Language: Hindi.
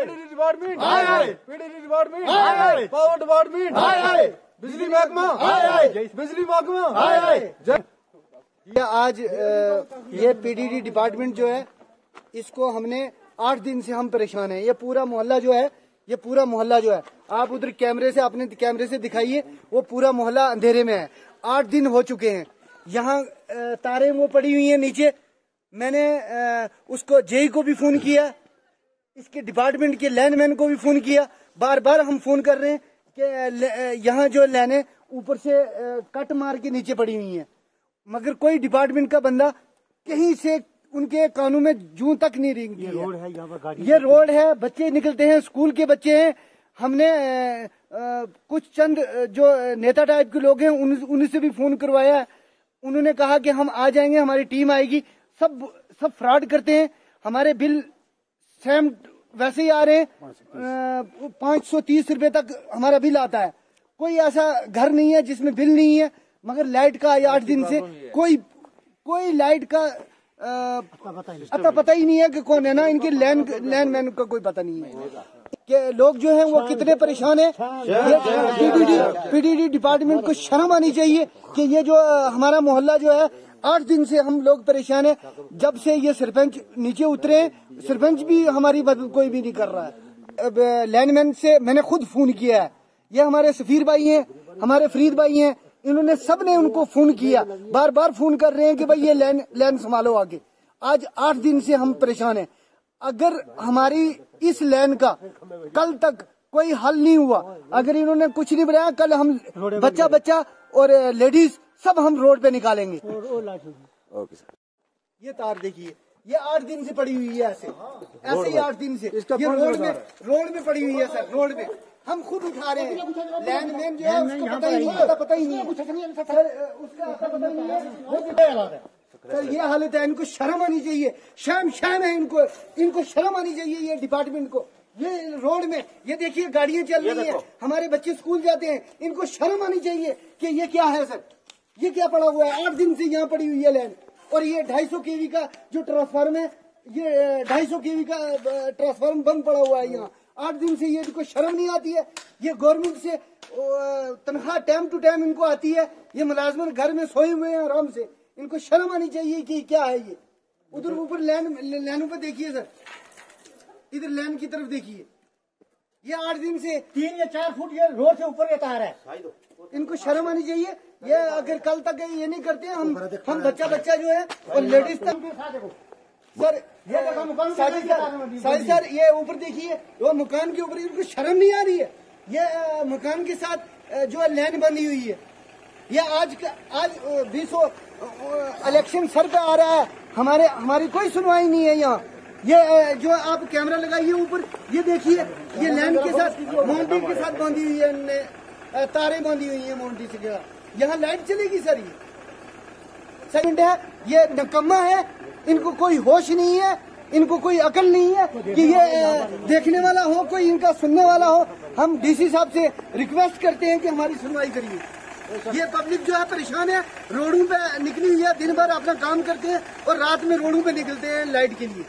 PDD department PDD department power department बिजली महकमा बिजली महकमा ये आज अ, ये पीडीडी डिपार्टमेंट जो है इसको हमने आठ दिन से हम परेशान हैं। ये पूरा मोहल्ला जो है ये पूरा मोहल्ला जो है आप उधर कैमरे से अपने कैमरे से दिखाइए वो पूरा मोहल्ला अंधेरे में है। आठ दिन हो चुके हैं। यहाँ तारे वो पड़ी हुई है नीचे। मैंने उसको जेई को भी फ़ोन किया। इसके डिपार्टमेंट के लैंडमैन को भी फ़ोन किया। बार बार हम फ़ोन कर रहे हैं कि यहाँ जो लैने ऊपर से कट मार के नीचे पड़ी हुई हैं। मगर कोई डिपार्टमेंट का बंदा कहीं से उनके कानून में जू तक नहीं रिंग ये रोड है यहाँ पर गाड़ी ये रोड है। बच्चे निकलते हैं स्कूल के बच्चे हैं। हमने अ, अ, कुछ चंद जो नेता टाइप के लोग हैं उन, उनसे भी फ़ोन करवाया। उन्होंने कहा कि हम आ जाएँगे हमारी टीम आएगी। सब सब फ्रॉड करते हैं। हमारे बिल सेम वैसे ही आ रहे हैं। पाँच सौ तीस रुपए तक हमारा बिल आता है। कोई ऐसा घर नहीं है जिसमें बिल नहीं है मगर लाइट का आठ दिन से कोई कोई लाइट का अता पता ही नहीं है कि कौन है ना इनके लैंड लैंडमैन का कोई पता नहीं है। कि लोग जो हैं वो कितने परेशान हैं। पीडीडी पीडीडी डिपार्टमेंट को शर्म आनी चाहिए कि ये जो हमारा मोहल्ला जो है आठ दिन से हम लोग परेशान हैं। जब से ये सरपंच नीचे उतरे सरपंच भी हमारी मदद कोई भी नहीं कर रहा है। लैंडमैन से मैंने खुद फ़ोन किया है। ये हमारे सफीर भाई हैं हमारे फरीद भाई हैं इन्होंने सबने उनको फ़ोन किया। बार बार फ़ोन कर रहे हैं कि भाई ये लैंड लैंड संभालो आगे। आज आठ दिन से हम परेशान हैं। अगर हमारी इस लैंड का कल तक कोई हल नहीं हुआ अगर इन्होंने कुछ नहीं बनाया कल हम बच्चा बच्चा और लेडीज़ सब हम रोड पे निकालेंगे। Okay sir. ये तार देखिए ये आठ दिन से पड़ी हुई है ऐसे। ऐसे ही आठ दिन से। ये रोड में रोड में पड़ी हुई है सर रोड में। हम खुद उठा रहे हैं। लैंडमैन जो है उसको पता ही नहीं पता पता ही नहीं है। सर उसका पता ही नहीं है। वो कितना है सर ये हालत है इनको शर्म आनी चाहिए। शर्म शर्म है इनको। इनको शर्म आनी चाहिए ये डिपार्टमेंट को। ये रोड में ये देखिए गाड़ियाँ चल रही है। हमारे बच्चे स्कूल जाते हैं। इनको शर्म आनी चाहिए कि ये क्या है सर? ये क्या पड़ा हुआ है? आठ दिन से यहाँ पड़ी हुई है लैंड और ये ढाई सौ केवी का जो ट्रांसफार्म है ये ढाई सौ केवी का ट्रांसफार्म बंद पड़ा हुआ है यहाँ। आठ दिन से ये इनको शर्म नहीं आती है। ये गवर्नमेंट से तनख्वाह टाइम टू टाइम इनको आती है। ये मुलाजमन घर में सोए हुए हैं आराम से। इनको शर्म आनी चाहिए कि क्या है ये। उधर ऊपर लैंड लैंडों पर देखिए सर। इधर लैंड की तरफ़ देखिए। ये आठ दिन से तीन या चार फुट ये रोड से ऊपर ये तार है। इनको शर्म आनी चाहिए। ये अगर कल तक ये नहीं करते हम हम बच्चा बच्चा जो है और लेडीज़ तक सर ये के नीचे सर ये ऊपर देखिए वो मकान के ऊपर इनको शर्म नहीं आ रही है? ये मकान के साथ जो है लैंड बनी हुई है। ये आज का- आज बीस इलेक्शन सर पे आ रहा है। हमारे हमारी कोई सुनवाई नहीं है यहाँ। ये जो आप कैमरा लगाइए ऊपर। ये देखिए ये लैंड के साथ माउंटेन के साथ बांधी हुई है तारे बांधी हुई है माउंटेन से क्या यहाँ लाइट चलेगी सर ये। सेकंड है ये नकम्मा है इनको कोई होश नहीं है इनको कोई अकल नहीं है कि ये देखने वाला हो कोई इनका सुनने वाला हो। हम डीसी साहब से रिक्वेस्ट करते हैं कि हमारी सुनवाई करिए। ये पब्लिक जो है परेशान है रोडों पे निकली हुई है दिन भर अपना काम करते हैं और रात में रोडों पे निकलते हैं लाइट के लिए।